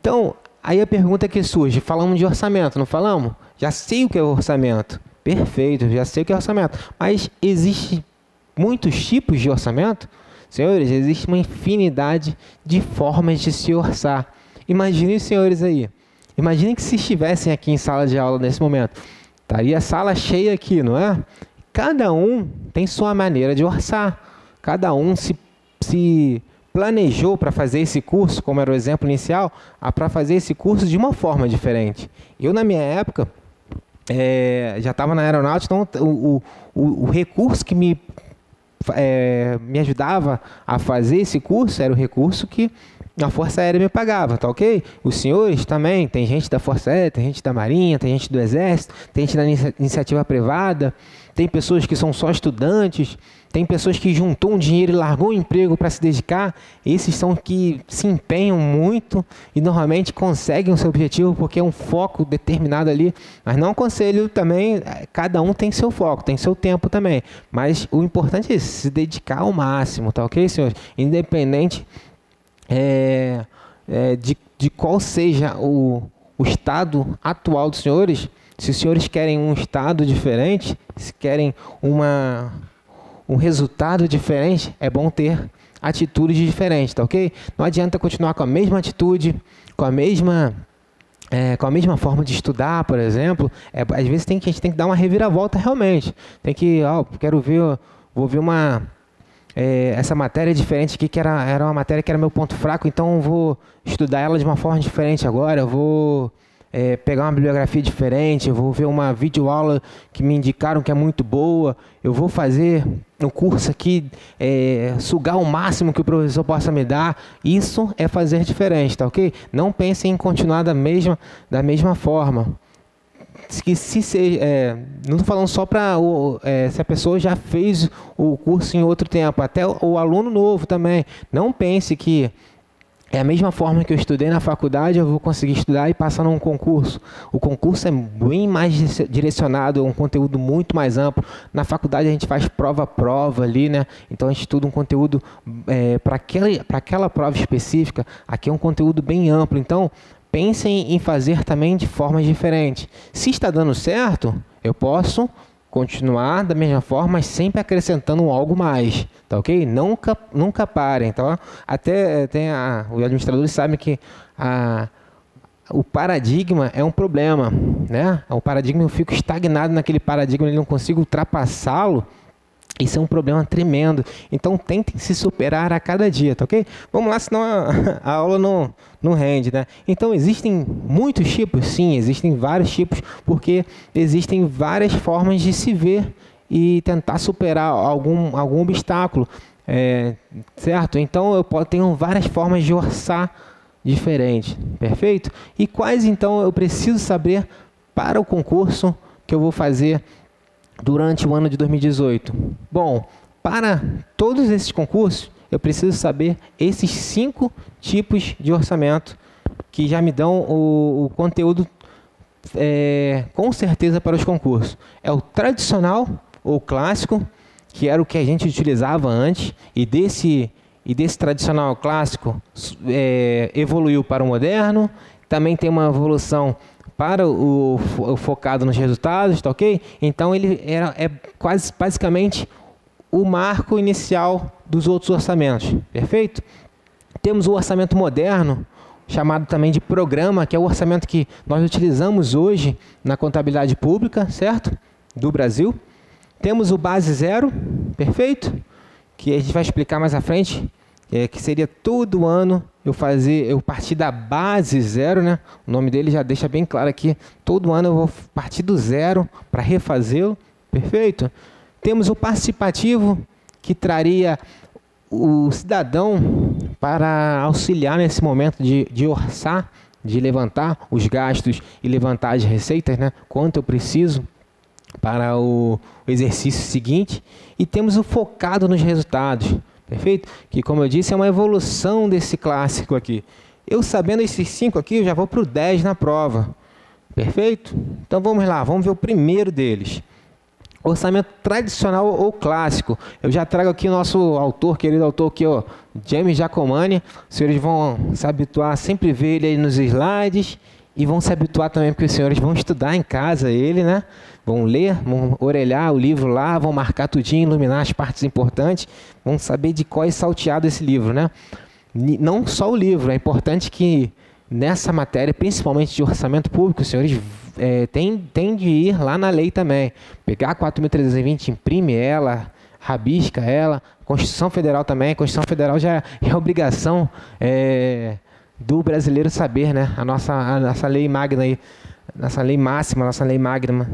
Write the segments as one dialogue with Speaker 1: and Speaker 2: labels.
Speaker 1: Então, aí a pergunta que surge, falamos de orçamento, não falamos? Já sei o que é orçamento. Perfeito, já sei o que é orçamento. Mas existe muitos tipos de orçamento? Senhores, existe uma infinidade de formas de se orçar. Imaginem os senhores aí. Imaginem que se estivessem aqui em sala de aula nesse momento. Estaria a sala cheia aqui, não é? Cada um tem sua maneira de orçar. Cada um se, se planejou para fazer esse curso, como era o exemplo inicial, para fazer esse curso de uma forma diferente. Eu, na minha época, é, já estava na aeronáutica, então o, o, o recurso que me, é, me ajudava a fazer esse curso era o recurso que a Força Aérea me pagava, tá ok? Os senhores também, tem gente da Força Aérea, tem gente da Marinha, tem gente do Exército, tem gente da iniciativa privada, tem pessoas que são só estudantes, tem pessoas que juntou um dinheiro e largou o emprego para se dedicar. Esses são que se empenham muito e normalmente conseguem o seu objetivo porque é um foco determinado ali. Mas não aconselho também, eh, cada um tem seu foco, tem seu tempo também. Mas o importante é se dedicar ao máximo, tá ok, senhores? Independente é, é, de, de qual seja o, o estado atual dos senhores, se os senhores querem um estado diferente, se querem uma, um resultado diferente, é bom ter atitudes diferentes, tá ok? Não adianta continuar com a mesma atitude, com a mesma é, com a mesma forma de estudar, por exemplo, é, às vezes tem que, a gente tem que dar uma reviravolta realmente. Tem que, ó, quero ver, vou ver uma é, essa matéria diferente aqui, que era, era uma matéria que era meu ponto fraco, então vou estudar ela de uma forma diferente agora, eu vou é, pegar uma bibliografia diferente, eu vou ver uma videoaula que me indicaram que é muito boa, eu vou fazer um curso aqui, é, sugar o máximo que o professor possa me dar. Isso é fazer diferente, tá ok? Não pensem em continuar da mesma, da mesma forma que se seja, é, não estou falando só para é, se a pessoa já fez o curso em outro tempo, até o, o aluno novo também. Não pense que é a mesma forma que eu estudei na faculdade, eu vou conseguir estudar e passar num concurso. O concurso é bem mais direcionado, é um conteúdo muito mais amplo. Na faculdade a gente faz prova a prova ali, né? Então a gente estuda um conteúdo é, para aquela, aquela prova específica. Aqui é um conteúdo bem amplo. Então pensem em fazer também de formas diferentes. Se está dando certo, eu posso continuar da mesma forma, mas sempre acrescentando algo mais, tá ok? Nunca, nunca parem, tá? Até tem a, os administradores sabem que a, o paradigma é um problema, né? O paradigma eu fico estagnado naquele paradigma, e não consigo ultrapassá-lo isso é um problema tremendo. Então tentem se superar a cada dia, tá ok? Vamos lá, senão a, a, aula não, não rende, né? Então existem muitos tipos? Sim, existem vários tipos, porque existem várias formas de se ver e tentar superar algum, algum obstáculo. É, certo? Então eu tenho várias formas de orçar diferentes, perfeito? E quais então eu preciso saber para o concurso que eu vou fazer durante o ano de 2018? Bom, para todos esses concursos, eu preciso saber esses cinco tipos de orçamento que já me dão o, o conteúdo é, com certeza para os concursos. É o tradicional ou clássico, que era o que a gente utilizava antes, e desse, e desse tradicional clássico é, evoluiu para o moderno. Também tem uma evolução para o, o, focado nos resultados, tá ok? Então ele era, é quase basicamente o marco inicial dos outros orçamentos, perfeito? Temos o orçamento moderno, chamado também de programa, que é o orçamento que nós utilizamos hoje na contabilidade pública, certo? Do Brasil. Temos o base zero, perfeito? Que a gente vai explicar mais à frente, é, que seria todo ano eu fazer, eu partir da base zero, né? O nome dele já deixa bem claro aqui. Todo ano eu vou partir do zero para refazê-lo, perfeito? Temos o participativo que traria o cidadão para auxiliar nesse momento de, de orçar, de levantar os gastos e levantar as receitas, né? Quanto eu preciso para o, exercício seguinte. E temos o focado nos resultados Perfeito? Que, como eu disse, é uma evolução desse clássico aqui. Eu sabendo esses cinco aqui, eu já vou para o 10 na prova. Perfeito? Então vamos lá, vamos ver o primeiro deles. orçamento tradicional ou clássico. Eu já trago aqui o nosso autor, querido autor aqui, ó, James Giacomani. Os senhores vão se habituar sempre ver ele aí nos slides e vão se habituar também, porque os senhores vão estudar em casa ele, né? Vão ler, vão orelhar o livro lá, vão marcar tudinho, iluminar as partes importantes, vão saber de qual é salteado esse livro, né? Não só o livro, é importante que nessa matéria, principalmente de orçamento público, os senhores é, têm, de ir lá na lei também. Pegar a 4.320, imprime ela, rabisca ela. Constituição Federal também. Constituição Federal já é obrigação é, do brasileiro saber, né? A nossa, a nossa lei magna aí, nossa lei máxima, nossa lei magna.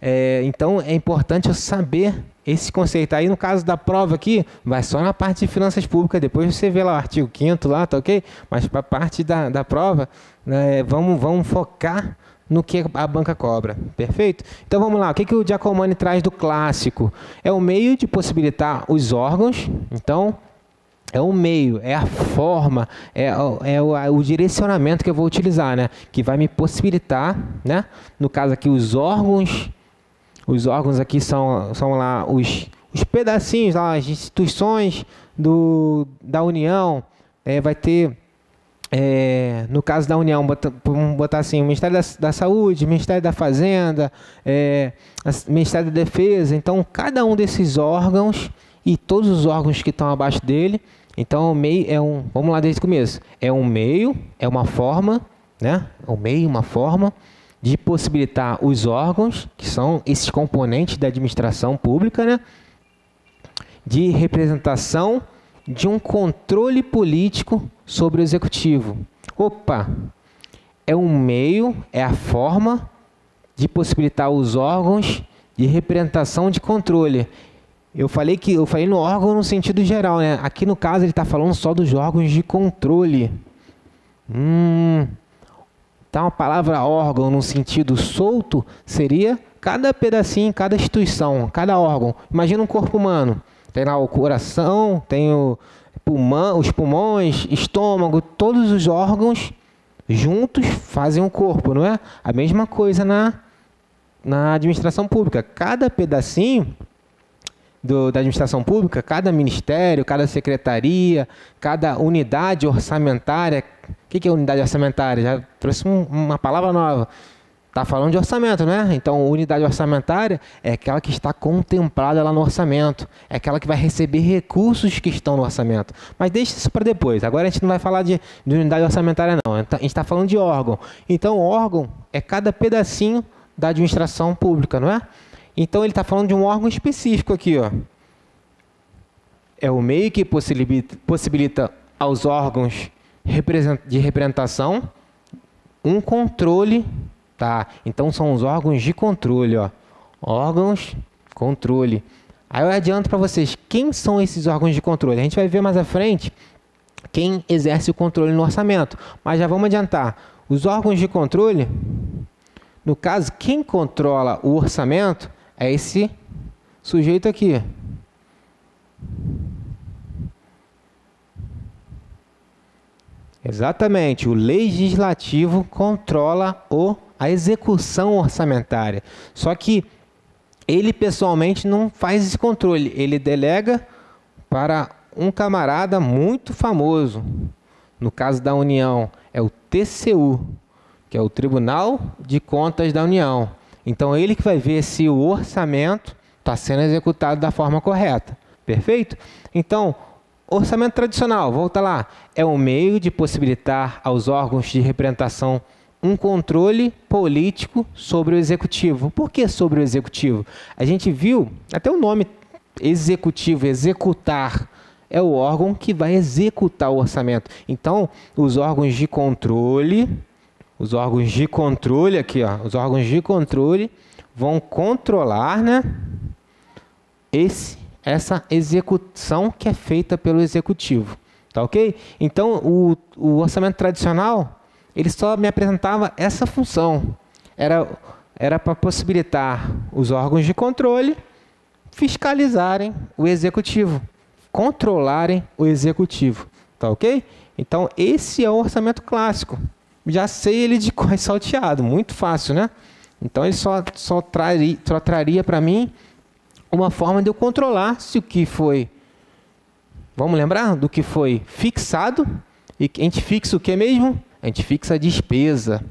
Speaker 1: É, então é importante eu saber esse conceito. Aí no caso da prova aqui, vai só na parte de finanças públicas, depois você vê lá o artigo 5 lá, tá ok? Mas para a parte da, da prova, né, vamos, vamos focar no que a banca cobra. Perfeito? Então vamos lá, o que, que o Giacomani traz do clássico? É o meio de possibilitar os órgãos, então é o meio, é a forma, é, é o, é o, direcionamento que eu vou utilizar, né? Que vai me possibilitar, né? No caso aqui, os órgãos os órgãos aqui são, são lá os, os pedacinhos, lá, as instituições do, da União. É, vai ter, é, no caso da União, bota, vamos botar assim, o Ministério da, da Saúde, Ministério da Fazenda, é, Ministério da Defesa. Então, cada um desses órgãos e todos os órgãos que estão abaixo dele. Então, o meio é um, vamos lá desde o começo, é um meio, é uma forma, né? É um meio, uma forma de possibilitar os órgãos, que são esses componentes da administração pública, né, de representação de um controle político sobre o executivo. Opa, é um meio, é a forma de possibilitar os órgãos de representação de controle. Eu falei que eu falei no órgão no sentido geral, né? Aqui no caso ele está falando só dos órgãos de controle. Hum, então a palavra órgão no sentido solto seria cada pedacinho, cada instituição, cada órgão. Imagina um corpo humano. Tem lá o coração, tem o pulmão, os pulmões, estômago, todos os órgãos juntos fazem um corpo, não é? A mesma coisa na, na administração pública. Cada pedacinho do, da administração pública, cada ministério, cada secretaria, cada unidade orçamentária. O que, que é unidade orçamentária? Já trouxe um, uma palavra nova. Está falando de orçamento, né? Então, unidade orçamentária é aquela que está contemplada lá no orçamento. É aquela que vai receber recursos que estão no orçamento. Mas deixa isso para depois. Agora a gente não vai falar de, de unidade orçamentária, não. A gente está falando de órgão. Então, órgão é cada pedacinho da administração pública, não é? Então ele está falando de um órgão específico aqui, ó. É o meio que possibilita, possibilita aos órgãos de representação um controle, tá? Então são os órgãos de controle, ó. Órgãos, controle. Aí eu adianto para vocês, quem são esses órgãos de controle? A gente vai ver mais à frente quem exerce o controle no orçamento. Mas já vamos adiantar. Os órgãos de controle, no caso, quem controla o orçamento é esse sujeito aqui. Exatamente, o legislativo controla o, a execução orçamentária. Só que ele pessoalmente não faz esse controle, ele delega para um camarada muito famoso. No caso da União, é o TCU, que é o Tribunal de Contas da União. Então ele que vai ver se o orçamento está sendo executado da forma correta. Perfeito? Então, orçamento tradicional, volta lá, é um meio de possibilitar aos órgãos de representação um controle político sobre o executivo. Por que sobre o executivo? A gente viu, até o nome executivo, executar, é o órgão que vai executar o orçamento. Então, os órgãos de controle os órgãos de controle aqui, ó, os órgãos de controle vão controlar, né, esse essa execução que é feita pelo executivo, tá OK? Então, o, o orçamento tradicional, ele só me apresentava essa função. Era era para possibilitar os órgãos de controle fiscalizarem o executivo, controlarem o executivo, tá OK? Então, esse é o orçamento clássico já sei ele de cor salteado, muito fácil, né? Então ele só, só, traria, só traria para mim uma forma de eu controlar se o que foi. Vamos lembrar do que foi fixado? E a gente fixa o que mesmo? A gente fixa a despesa.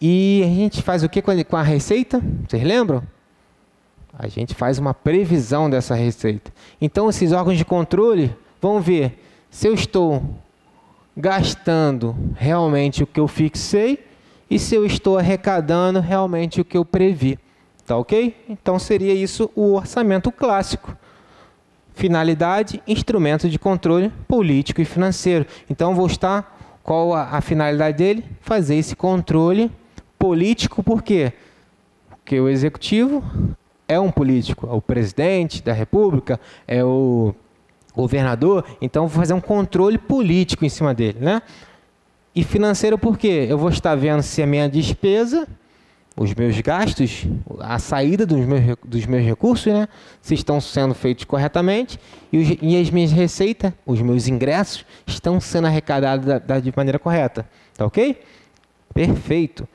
Speaker 1: E a gente faz o que com a receita? Vocês lembram? A gente faz uma previsão dessa receita. Então, esses órgãos de controle vão ver se eu estou gastando realmente o que eu fixei e se eu estou arrecadando realmente o que eu previ. Tá ok? Então seria isso o orçamento clássico. Finalidade, instrumento de controle político e financeiro. Então vou estar qual a, a finalidade dele? Fazer esse controle político, por quê? Porque o executivo é um político, é o presidente da república, é o governador, então vou fazer um controle político em cima dele, né? E financeiro por quê? Eu vou estar vendo se a minha despesa, os meus gastos, a saída dos meus, dos meus recursos, né? Se estão sendo feitos corretamente e, os, e as minhas receitas, os meus ingressos, estão sendo arrecadados da, da, de maneira correta. Tá ok? Perfeito.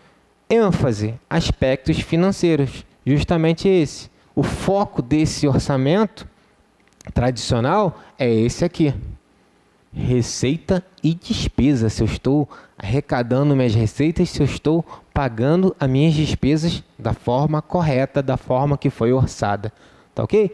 Speaker 1: ênfase, aspectos financeiros. Justamente esse. O foco desse orçamento tradicional é esse aqui. Receita e despesa. Se eu estou arrecadando minhas receitas, se eu estou pagando as minhas despesas da forma correta, da forma que foi orçada. Tá ok?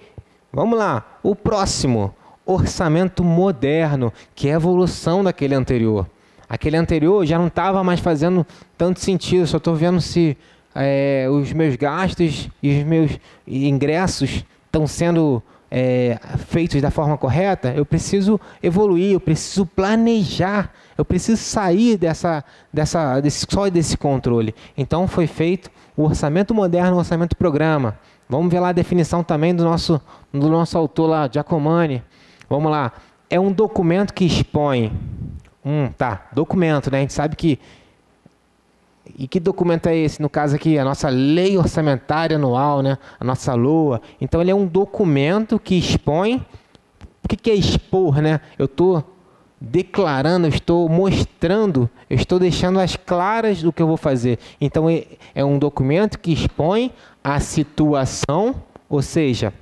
Speaker 1: Vamos lá. O próximo, orçamento moderno, que é a evolução daquele anterior. Aquele anterior já não estava mais fazendo tanto sentido, só estou vendo se é, os meus gastos e os meus ingressos estão sendo é, feitos da forma correta, eu preciso evoluir, eu preciso planejar, eu preciso sair dessa, dessa, desse, só desse controle. Então foi feito o orçamento moderno, o orçamento programa. Vamos ver lá a definição também do nosso, do nosso autor lá, Giacomani. Vamos lá. É um documento que expõe. Hum, tá, documento, né? A gente sabe que e que documento é esse? No caso aqui, a nossa lei orçamentária anual, né? a nossa LOA. Então, ele é um documento que expõe. O que, é expor? Né? Eu estou declarando, eu estou mostrando, eu estou deixando as claras do que eu vou fazer. Então, é, é um documento que expõe a situação, ou seja,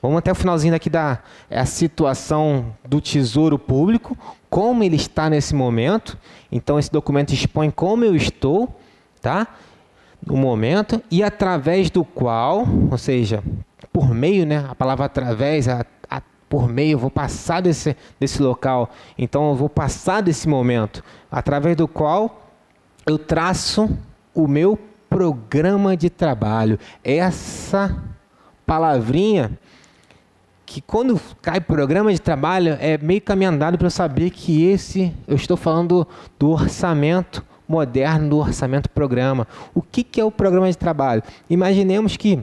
Speaker 1: Vamos até o finalzinho aqui da é a situação do Tesouro Público, como ele está nesse momento. Então esse documento expõe como eu estou, tá? No momento e através do qual, ou seja, por meio, né? A palavra através, a, a, por meio, eu vou passar desse, desse local. Então eu vou passar desse momento, através do qual eu traço o meu programa de trabalho. Essa palavrinha que quando cai programa de trabalho é meio caminho andado para saber que esse eu estou falando do orçamento moderno, do orçamento programa. O que, que é o programa de trabalho? Imaginemos que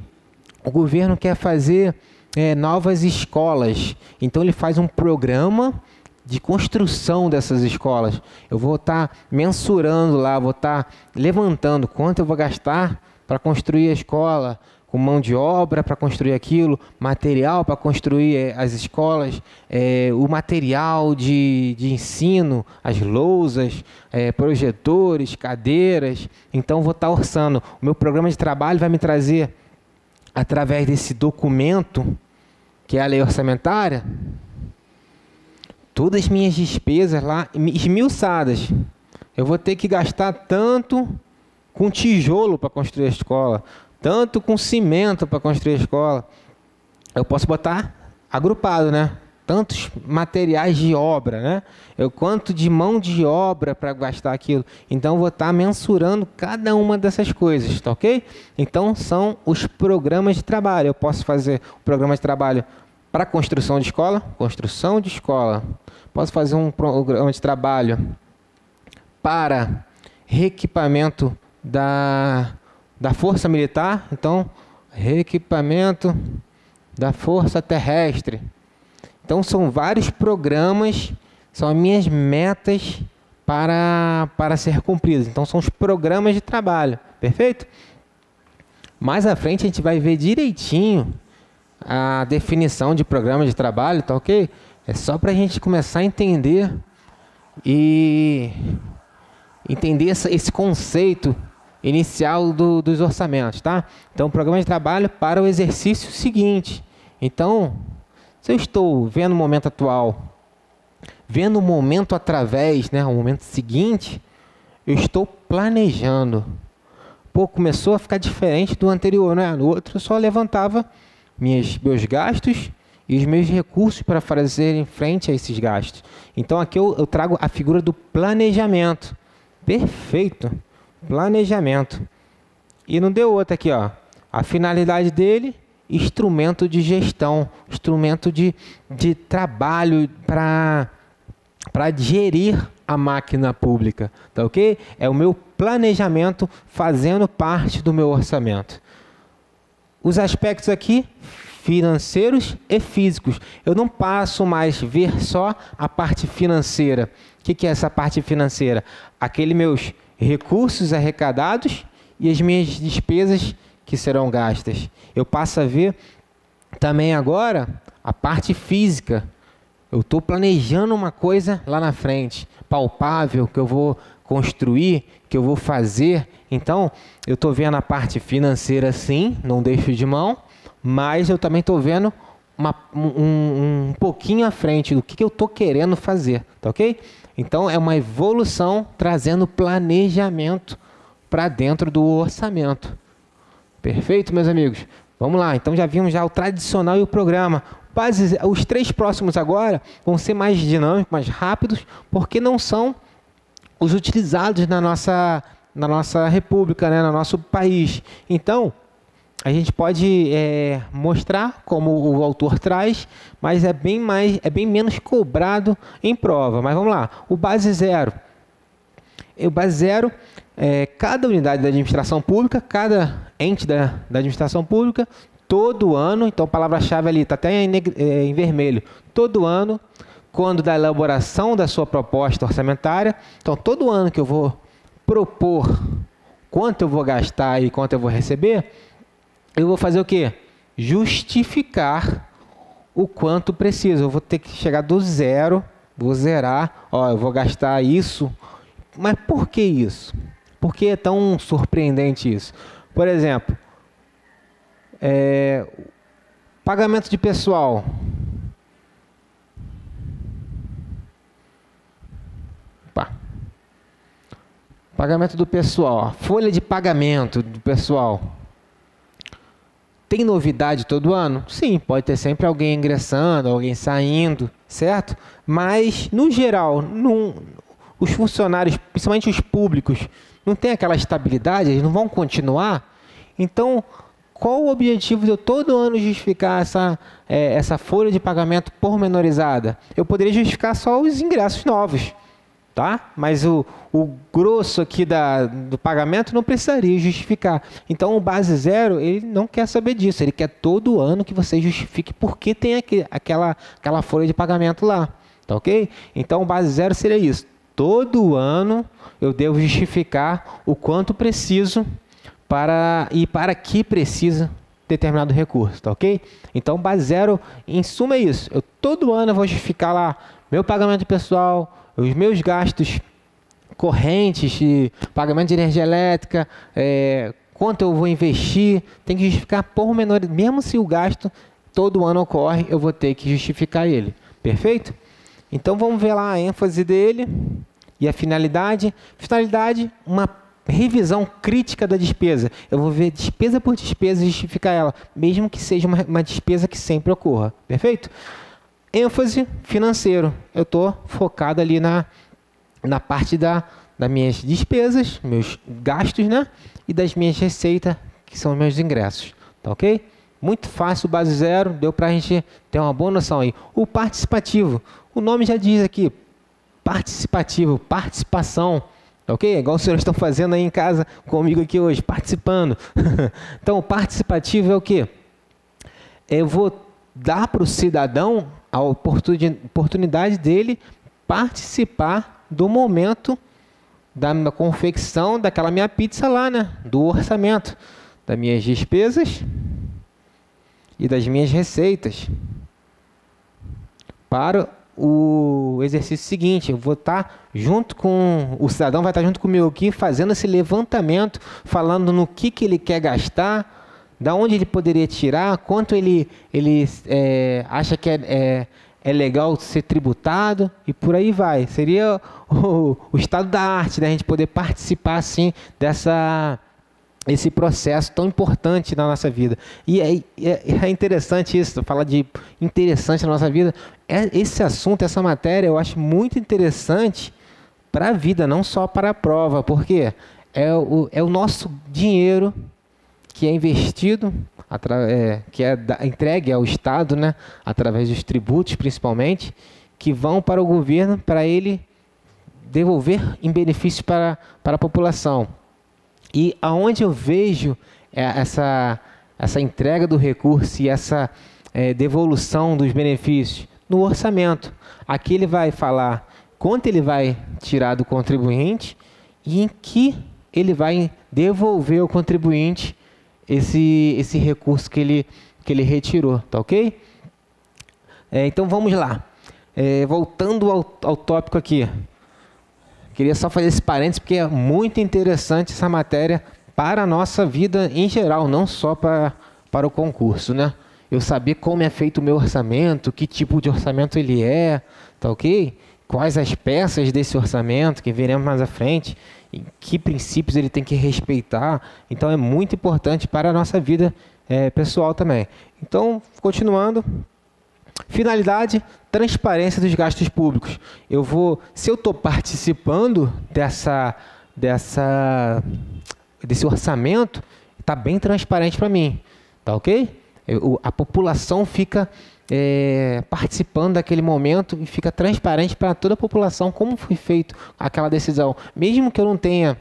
Speaker 1: o governo quer fazer é, novas escolas, então ele faz um programa de construção dessas escolas. Eu vou estar tá mensurando lá, vou estar tá levantando quanto eu vou gastar para construir a escola, com mão de obra para construir aquilo, material para construir eh, as escolas, é, o material de, de ensino, as lousas, é, projetores, cadeiras. Então, vou estar tá orçando. O meu programa de trabalho vai me trazer, através desse documento, que é a lei orçamentária, todas as minhas despesas lá esmiuçadas. Eu vou ter que gastar tanto com tijolo para construir a escola, tanto com cimento para construir a escola. Eu posso botar agrupado, né? Tantos materiais de obra, né? Eu quanto de mão de obra para gastar aquilo. Então vou estar tá mensurando cada uma dessas coisas, tá ok? Então são os programas de trabalho. Eu posso fazer o programa de trabalho para construção de escola, construção de escola. Posso fazer um programa de trabalho para reequipamento da da Força Militar, então, reequipamento da Força Terrestre. Então, são vários programas, são as minhas metas para, para ser cumpridas. Então, são os programas de trabalho, perfeito? Mais à frente, a gente vai ver direitinho a definição de programa de trabalho, tá ok? É só para a gente começar a entender e entender essa, esse conceito inicial do, dos orçamentos, tá? Então, programa de trabalho para o exercício seguinte. Então, se eu estou vendo o momento atual, vendo o momento através, né, o momento seguinte, eu estou planejando. Pô, começou a ficar diferente do anterior, né? No outro eu só levantava minhas, meus gastos e os meus recursos para fazer em frente a esses gastos. Então aqui eu, eu trago a figura do planejamento. Perfeito. Planejamento. E não deu outra aqui, ó. A finalidade dele, instrumento de gestão, instrumento de, de trabalho para gerir a máquina pública, tá ok? É o meu planejamento fazendo parte do meu orçamento. Os aspectos aqui financeiros e físicos. Eu não passo mais ver só a parte financeira. O que, que é essa parte financeira? Aqueles meus recursos arrecadados e as minhas despesas que serão gastas. Eu passo a ver também agora a parte física. Eu estou planejando uma coisa lá na frente, palpável, que eu vou construir, que eu vou fazer. Então, eu estou vendo a parte financeira sim, não deixo de mão, mas eu também estou vendo uma, um, um, pouquinho à frente do que, que eu estou querendo fazer, tá ok? Então é uma evolução trazendo planejamento para dentro do orçamento. Perfeito, meus amigos? Vamos lá, então já vimos já o tradicional e o programa. os três próximos agora vão ser mais dinâmicos, mais rápidos, porque não são os utilizados na nossa, na nossa república, né, no nosso país. Então, a gente pode é, mostrar como o autor traz, mas é bem mais, é bem menos cobrado em prova. Mas vamos lá, o base zero. O base zero, é, cada unidade da administração pública, cada ente da, da administração pública, todo ano, então a palavra-chave ali está até em, é, em vermelho, todo ano, quando da elaboração da sua proposta orçamentária, então todo ano que eu vou propor quanto eu vou gastar e quanto eu vou receber, eu vou fazer o quê? Justificar o quanto preciso. Eu vou ter que chegar do zero, vou zerar, ó, eu vou gastar isso. Mas por que isso? Por que é tão surpreendente isso? Por exemplo, é, pagamento de pessoal. Opa. Pagamento do pessoal, folha de pagamento do pessoal. Tem novidade todo ano? Sim, pode ter sempre alguém ingressando, alguém saindo, certo? Mas, no geral, não, os funcionários, principalmente os públicos, não tem aquela estabilidade, eles não vão continuar. Então, qual o objetivo de eu todo ano justificar essa, é, essa folha de pagamento pormenorizada? Eu poderia justificar só os ingressos novos tá? Mas o, o grosso aqui da, do pagamento não precisaria justificar. Então o base zero ele não quer saber disso, ele quer todo ano que você justifique por que tem aqui, aquela, aquela folha de pagamento lá, tá ok? Então o base zero seria isso. Todo ano eu devo justificar o quanto preciso para e para que precisa determinado recurso, tá ok? Então base zero, em suma é isso. Eu todo ano eu vou justificar lá meu pagamento pessoal, os meus gastos correntes de pagamento de energia elétrica, é, quanto eu vou investir, tem que justificar por menor, mesmo se o gasto todo ano ocorre, eu vou ter que justificar ele. Perfeito? Então vamos ver lá a ênfase dele e a finalidade. Finalidade, uma revisão crítica da despesa. Eu vou ver despesa por despesa e justificar ela, mesmo que seja uma, uma despesa que sempre ocorra. Perfeito? Ênfase financeiro. Eu estou focado ali na, na parte da, das minhas despesas, meus gastos, né? E das minhas receitas, que são meus ingressos. Tá ok? Muito fácil, base zero, deu para a gente ter uma boa noção aí. O participativo, o nome já diz aqui, participativo, participação, tá ok? É igual os senhores estão fazendo aí em casa comigo aqui hoje, participando. então, o participativo é o que? Eu vou dar para o cidadão a oportunidade dele participar do momento da confecção daquela minha pizza lá, né? Do orçamento, das minhas despesas e das minhas receitas para o exercício seguinte: eu vou estar junto com o cidadão, vai estar junto comigo aqui, fazendo esse levantamento, falando no que, que ele quer gastar, da onde ele poderia tirar, quanto ele, ele é, acha que é, é, é, legal ser tributado e por aí vai. Seria o, o estado da arte, da né? gente poder participar assim dessa esse processo tão importante na nossa vida. E é, é, é, interessante isso, falar de interessante na nossa vida. É, esse assunto, essa matéria, eu acho muito interessante para a vida, não só para a prova, porque é o, é o nosso dinheiro que é investido, é, que é entregue ao Estado, né, através dos tributos principalmente, que vão para o governo para ele devolver em benefício para, para a população. E aonde eu vejo é, essa, essa entrega do recurso e essa é, devolução dos benefícios? No orçamento. Aqui ele vai falar quanto ele vai tirar do contribuinte e em que ele vai devolver ao contribuinte esse, esse recurso que ele, que ele retirou, tá ok? É, então vamos lá. É, voltando ao, ao tópico aqui. Queria só fazer esse parênteses porque é muito interessante essa matéria para a nossa vida em geral, não só para, para o concurso, né? Eu saber como é feito o meu orçamento, que tipo de orçamento ele é, tá ok? Quais as peças desse orçamento, que veremos mais à frente, que princípios ele tem que respeitar. Então é muito importante para a nossa vida é, pessoal também. Então, continuando, Finalidade, transparência dos gastos públicos. Eu vou, se eu estou participando dessa, dessa, desse orçamento, está bem transparente para mim, tá ok? Eu, a população fica é, participando daquele momento e fica transparente para toda a população como foi feito aquela decisão, mesmo que eu não tenha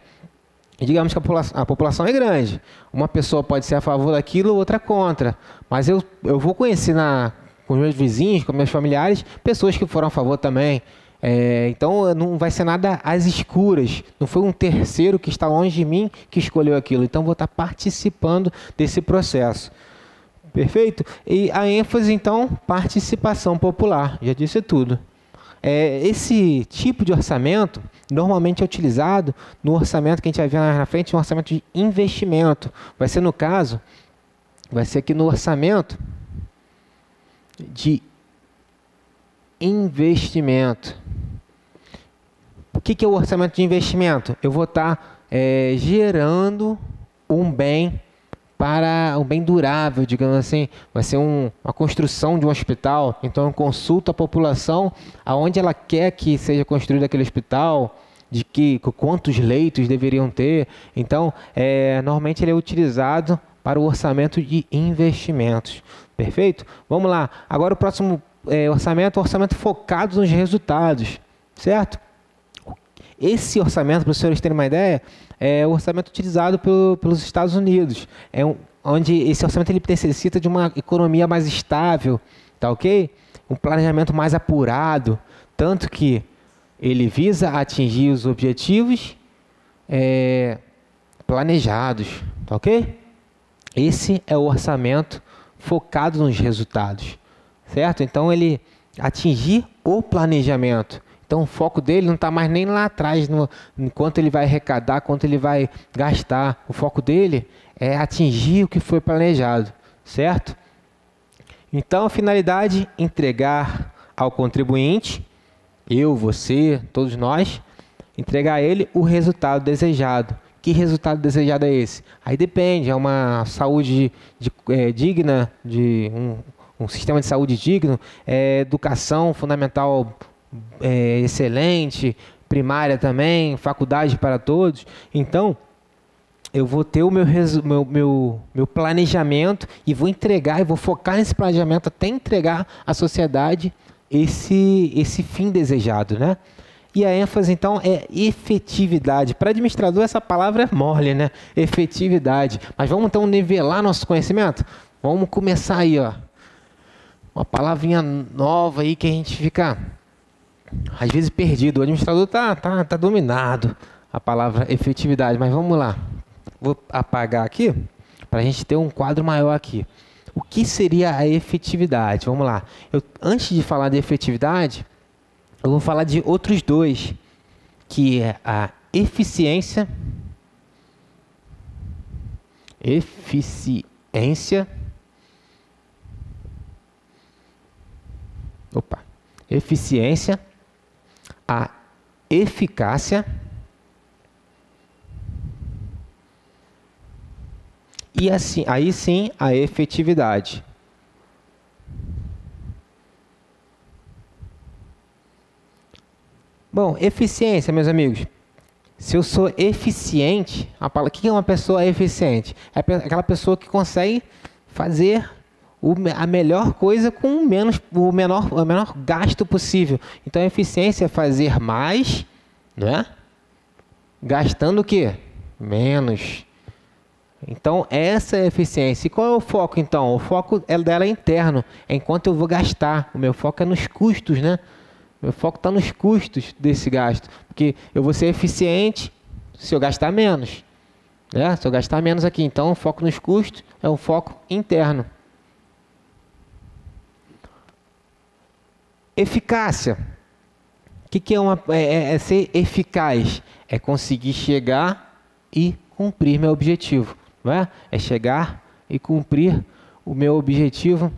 Speaker 1: digamos que a população, a população, é grande. Uma pessoa pode ser a favor daquilo, outra contra. Mas eu, eu vou conhecer na, com meus vizinhos, com meus familiares, pessoas que foram a favor também. É, então não vai ser nada às escuras. Não foi um terceiro que está longe de mim que escolheu aquilo. Então vou estar participando desse processo. Perfeito? E a ênfase, então, participação popular. Já disse tudo. É, esse tipo de orçamento normalmente é utilizado no orçamento que a gente vai ver mais na frente, um orçamento de investimento. Vai ser no caso, vai ser aqui no orçamento de investimento. O que, que é o orçamento de investimento? Eu vou estar tá, é, gerando um bem para um bem durável, digamos assim, vai ser um, uma construção de um hospital. Então eu consulto a população aonde ela quer que seja construído aquele hospital, de que quantos leitos deveriam ter. Então, é, normalmente ele é utilizado para o orçamento de investimentos. Perfeito? Vamos lá. Agora o próximo é, orçamento, orçamento focado nos resultados, certo? Esse orçamento, para os senhores terem uma ideia, é o orçamento utilizado pelo, pelos Estados Unidos, é um, onde esse orçamento ele necessita de uma economia mais estável, tá ok? Um planejamento mais apurado, tanto que ele visa atingir os objetivos é, planejados, tá ok? Esse é o orçamento focado nos resultados, certo? Então ele atingir o planejamento. Então o foco dele não está mais nem lá atrás, no, quanto ele vai arrecadar, quanto ele vai gastar. O foco dele é atingir o que foi planejado, certo? Então a finalidade entregar ao contribuinte, eu, você, todos nós, entregar a ele o resultado desejado. Que resultado desejado é esse? Aí depende, é uma saúde de, é, digna, de um, um, sistema de saúde digno, é, educação fundamental é, excelente, primária também, faculdade para todos. Então, eu vou ter o meu, meu, meu, meu planejamento e vou entregar, e vou focar nesse planejamento até entregar à sociedade esse, esse fim desejado, né? E a ênfase, então, é efetividade. Para administrador, essa palavra é mole, né? Efetividade. Mas vamos, então, nivelar nosso conhecimento? Vamos começar aí, ó. Uma palavrinha nova aí que a gente fica, às vezes, perdido. O administrador tá, tá, tá dominado a palavra efetividade. Mas vamos lá. Vou apagar aqui para a gente ter um quadro maior aqui. O que seria a efetividade? Vamos lá. Eu, antes de falar de efetividade, eu vou falar de outros dois, que é a eficiência, eficiência, opa, eficiência, a eficácia e assim, aí sim a efetividade. Bom, eficiência, meus amigos. Se eu sou eficiente, a palavra, o que é uma pessoa eficiente? É aquela pessoa que consegue fazer o, a melhor coisa com o, menos, o, menor, o menor gasto possível. Então, a eficiência é fazer mais, não é? Gastando o quê? Menos. Então, essa é a eficiência. E qual é o foco, então? O foco é dela é interno, é enquanto eu vou gastar. O meu foco é nos custos, né? Meu foco está nos custos desse gasto. Porque eu vou ser eficiente se eu gastar menos. Né? Se eu gastar menos aqui. Então, o foco nos custos é um foco interno. Eficácia. O que, que é, uma, é, é, é ser eficaz? É conseguir chegar e cumprir meu objetivo. Não é? é chegar e cumprir o meu objetivo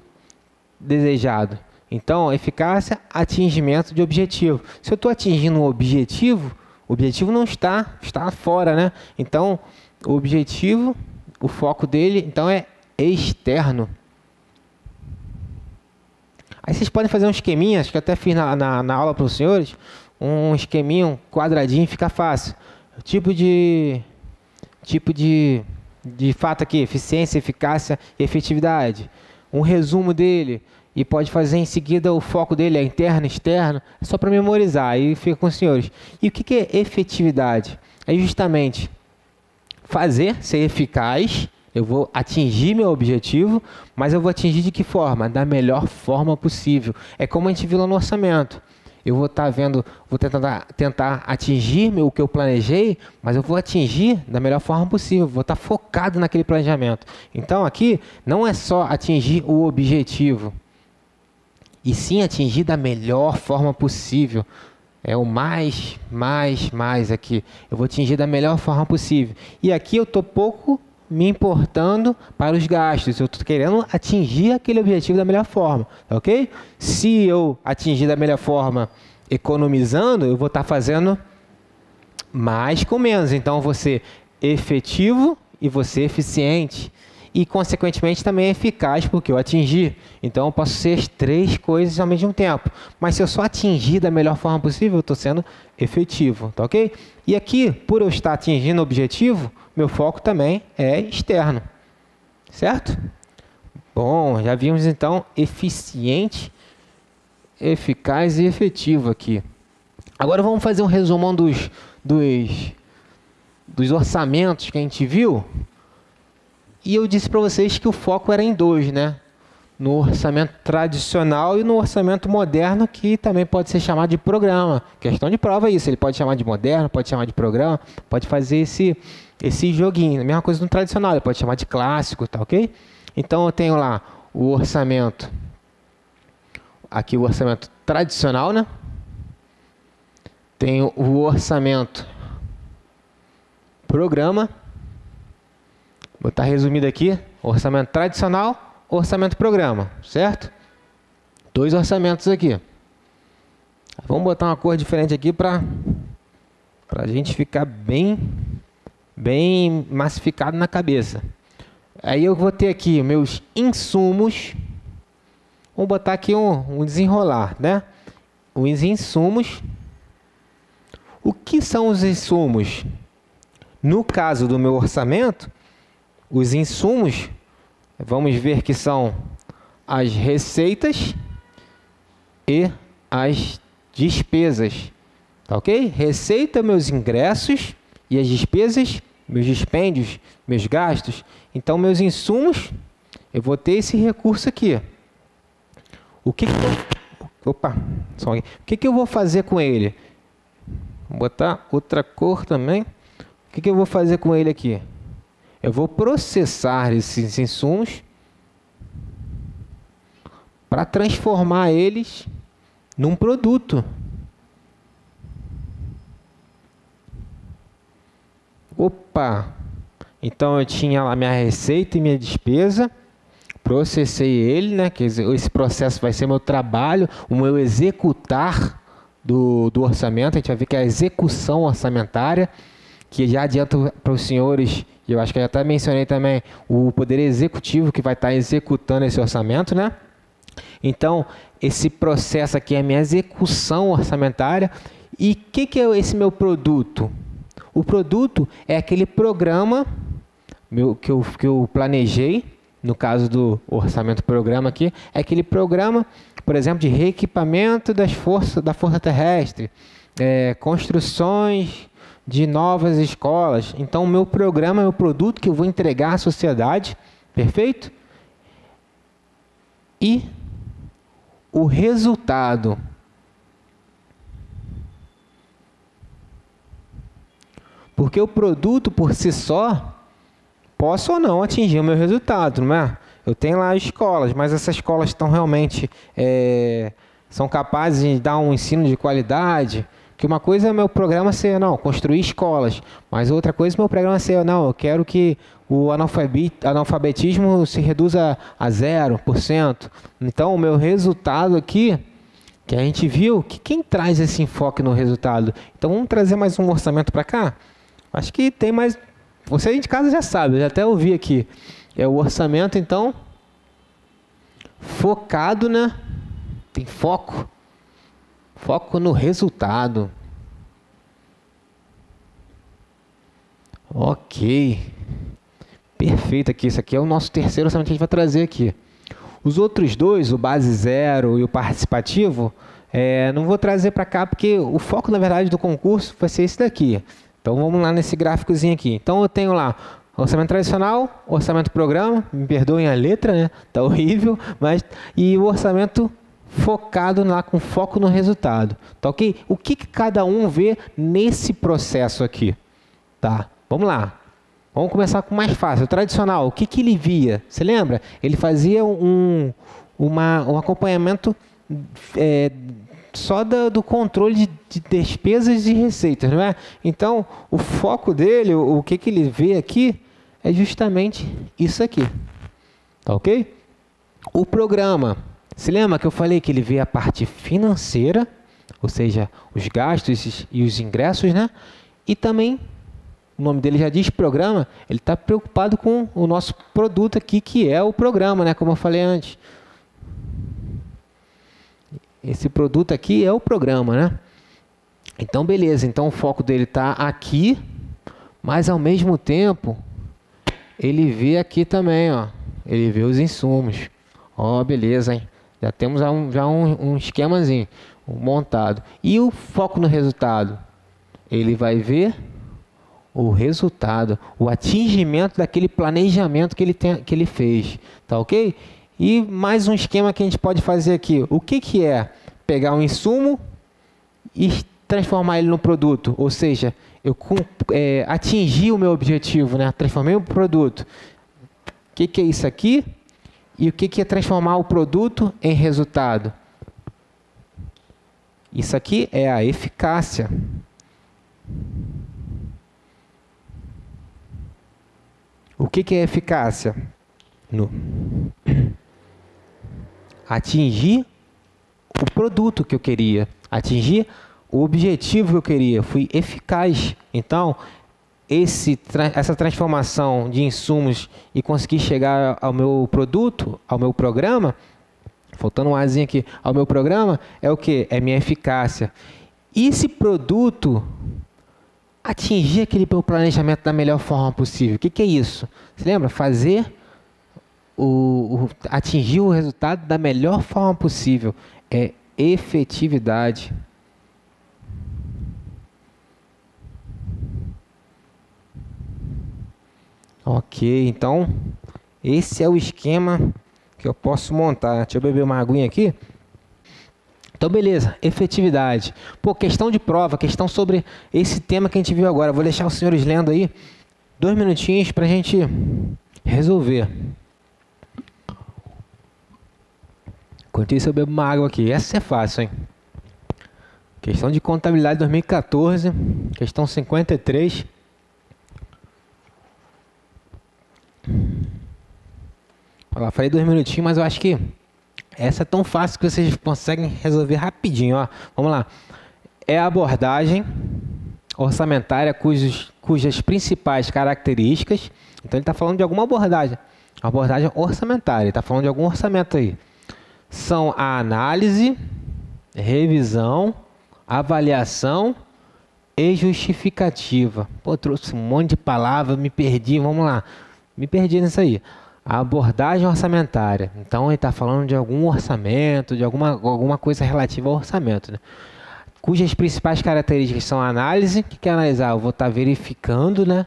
Speaker 1: desejado. Então, eficácia, atingimento de objetivo. Se eu estou atingindo um objetivo, o objetivo não está, está fora, né? Então, o objetivo, o foco dele, então é externo. Aí vocês podem fazer um esqueminha, acho que até fiz na, na, na aula para os senhores, um esqueminha, um quadradinho, fica fácil. Tipo de, tipo de, de fato aqui, eficiência, eficácia e efetividade. Um resumo dele, e pode fazer em seguida o foco dele é interno, externo, é só para memorizar, aí fica com os senhores. E o que é efetividade? É justamente fazer, ser eficaz, eu vou atingir meu objetivo, mas eu vou atingir de que forma? Da melhor forma possível. É como a gente viu lá no orçamento. Eu vou estar tá vendo, vou tentar, tentar atingir o que eu planejei, mas eu vou atingir da melhor forma possível. Vou estar tá focado naquele planejamento. Então aqui não é só atingir o objetivo, e sim atingir da melhor forma possível. É o mais, mais, mais aqui. Eu vou atingir da melhor forma possível. E aqui eu estou pouco me importando para os gastos. Eu estou querendo atingir aquele objetivo da melhor forma, tá ok? Se eu atingir da melhor forma economizando, eu vou estar tá fazendo mais com menos. Então, você efetivo e você eficiente e, consequentemente, também eficaz porque eu atingi. Então, eu posso ser as três coisas ao mesmo tempo. Mas se eu só atingir da melhor forma possível, eu estou sendo efetivo, tá ok? E aqui, por eu estar atingindo o objetivo, meu foco também é externo, certo? Bom, já vimos então eficiente, eficaz e efetivo aqui. Agora vamos fazer um resumão dos, dos, dos orçamentos que a gente viu. E eu disse para vocês que o foco era em dois, né? No orçamento tradicional e no orçamento moderno, que também pode ser chamado de programa. Questão de prova é isso. Ele pode chamar de moderno, pode chamar de programa, pode fazer esse, esse joguinho. A mesma coisa no tradicional, ele pode chamar de clássico, tá ok? Então eu tenho lá o orçamento. Aqui o orçamento tradicional, né? Tenho o orçamento programa Vou botar resumido aqui: orçamento tradicional, orçamento programa, certo? Dois orçamentos aqui. Vamos botar uma cor diferente aqui para a gente ficar bem, bem massificado na cabeça. Aí eu vou ter aqui meus insumos. Vamos botar aqui um, um desenrolar, né? Os insumos. O que são os insumos? No caso do meu orçamento, os insumos, vamos ver que são as receitas e as despesas. Tá ok? Receita, meus ingressos e as despesas, meus dispêndios, meus gastos. Então, meus insumos, eu vou ter esse recurso aqui. O que, que eu... Opa, só O que, que eu vou fazer com ele? Vou botar outra cor também. O que, que eu vou fazer com ele aqui? Eu vou processar esses insumos para transformar eles num produto. Opa! Então eu tinha lá minha receita e minha despesa, processei ele, né? Que esse processo vai ser meu trabalho, o meu executar do, do orçamento. A gente vai ver que é a execução orçamentária, que já adianto para os senhores e eu acho que eu até mencionei também, o poder executivo que vai estar executando esse orçamento, né? Então, esse processo aqui é a minha execução orçamentária. E o que, que é esse meu produto? O produto é aquele programa meu, que, eu, que eu planejei, no caso do orçamento programa aqui, é aquele programa, por exemplo, de reequipamento das forças, da força terrestre, é, construções de novas escolas. Então, o meu programa é o produto que eu vou entregar à sociedade, perfeito? E o resultado. Porque o produto por si só, posso ou não atingir o meu resultado, não é? Eu tenho lá escolas, mas essas escolas estão realmente é, são capazes de dar um ensino de qualidade. Que uma coisa é meu programa ser, não, construir escolas, mas outra coisa é meu programa ser, não, eu quero que o analfabetismo se reduza a 0%. Então, o meu resultado aqui, que a gente viu, que quem traz esse enfoque no resultado? Então, vamos trazer mais um orçamento para cá? Acho que tem mais. Você aí de casa já sabe, já até ouvi aqui. É o orçamento, então, focado, né? Tem foco. Foco no resultado. Ok. Perfeito aqui. Isso aqui é o nosso terceiro orçamento que a gente vai trazer aqui. Os outros dois, o base zero e o participativo, é, não vou trazer para cá porque o foco, na verdade, do concurso vai ser esse daqui. Então vamos lá nesse gráficozinho aqui. Então eu tenho lá orçamento tradicional, orçamento programa, me perdoem a letra, né? Tá horrível, mas e o orçamento focado lá com foco no resultado, tá ok? O que, que cada um vê nesse processo aqui, tá? Vamos lá. Vamos começar com o mais fácil. O tradicional, o que, que ele via? Você lembra? Ele fazia um, uma, um acompanhamento é, só do, do controle de, de, despesas e receitas, não é? Então, o foco dele, o, o que, que ele vê aqui, é justamente isso aqui. Tá ok? O programa. Se lembra que eu falei que ele vê a parte financeira, ou seja, os gastos e os ingressos, né? E também o nome dele já diz programa, ele está preocupado com o nosso produto aqui, que é o programa, né? Como eu falei antes. Esse produto aqui é o programa, né? Então, beleza. Então, o foco dele está aqui, mas ao mesmo tempo, ele vê aqui também, ó. Ele vê os insumos. Ó, beleza, hein? Já temos um, já um, um esquemazinho montado. E o foco no resultado? Ele vai ver o resultado, o atingimento daquele planejamento que ele, tem, que ele fez, tá ok? E mais um esquema que a gente pode fazer aqui. O que, que é? Pegar um insumo e transformar ele no produto, ou seja, eu é, atingi o meu objetivo, né? transformei o produto. O que, que é isso aqui? E o que, que é transformar o produto em resultado? Isso aqui é a eficácia. O que, que é eficácia? No atingir o produto que eu queria, atingir o objetivo que eu queria, fui eficaz. Então, esse, essa transformação de insumos e conseguir chegar ao meu produto, ao meu programa, faltando um azinho aqui, ao meu programa, é o que? É minha eficácia. E esse produto atingir aquele planejamento da melhor forma possível. O que, que é isso? Você lembra? Fazer o, o, atingir o resultado da melhor forma possível. É efetividade. Ok, então esse é o esquema que eu posso montar. Deixa eu beber uma aguinha aqui. Então, beleza, efetividade. Pô, questão de prova, questão sobre esse tema que a gente viu agora. Vou deixar os senhores lendo aí dois minutinhos para a gente resolver. Enquanto isso, eu bebo uma água aqui. Essa é fácil, hein? Questão de contabilidade 2014, questão 53. Falei dois minutinhos, mas eu acho que essa é tão fácil que vocês conseguem resolver rapidinho. Ó. Vamos lá. É a abordagem orçamentária cujos, cujas principais características. Então ele está falando de alguma abordagem. Abordagem orçamentária. Ele está falando de algum orçamento aí. São a análise, revisão, avaliação e justificativa. Pô, trouxe um monte de palavras, me perdi. Vamos lá. Me perdi nisso aí. A abordagem orçamentária. Então ele está falando de algum orçamento, de alguma, alguma coisa relativa ao orçamento. Né? cujas principais características são análise, que quer analisar? Eu vou estar tá verificando, né?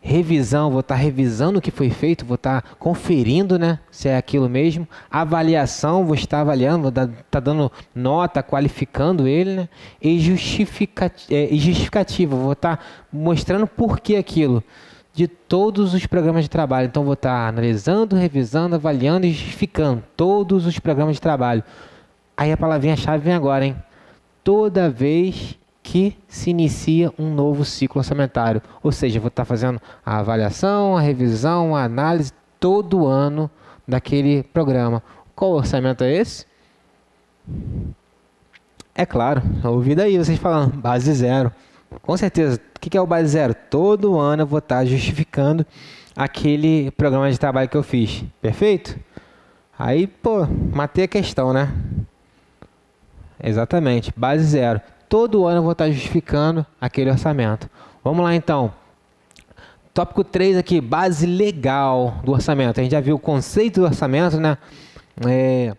Speaker 1: Revisão, vou estar tá revisando o que foi feito, vou estar tá conferindo, né? Se é aquilo mesmo. Avaliação, vou estar avaliando, vou estar tá dando nota, qualificando ele, né? E, justificativa, é, e justificativa, vou estar mostrando por que aquilo de todos os programas de trabalho. Então, vou estar analisando, revisando, avaliando e justificando todos os programas de trabalho. Aí a palavrinha-chave vem agora, hein? toda vez que se inicia um novo ciclo orçamentário. Ou seja, vou estar fazendo a avaliação, a revisão, a análise todo ano daquele programa. Qual orçamento é esse? É claro, ouvi daí vocês falando, base zero. Com certeza, o que é o base zero? Todo ano eu vou estar justificando aquele programa de trabalho que eu fiz. Perfeito? Aí, pô, matei a questão, né? Exatamente, base zero. Todo ano eu vou estar justificando aquele orçamento. Vamos lá então. Tópico 3 aqui, base legal do orçamento. A gente já viu o conceito do orçamento, né? É,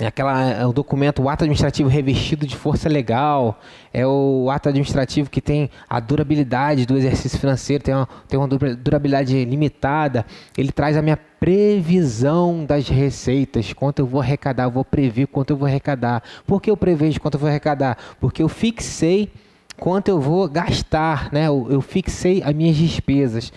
Speaker 1: é, aquela, é o documento, o ato administrativo revestido de força legal, é o ato administrativo que tem a durabilidade do exercício financeiro, tem uma, tem uma durabilidade limitada, ele traz a minha previsão das receitas, quanto eu vou arrecadar, eu vou prever quanto eu vou arrecadar. Por que eu prevejo quanto eu vou arrecadar? Porque eu fixei quanto eu vou gastar, né? eu, eu fixei as minhas despesas.